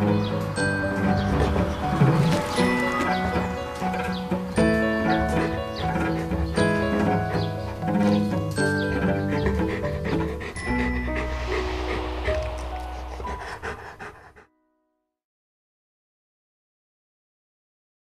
Música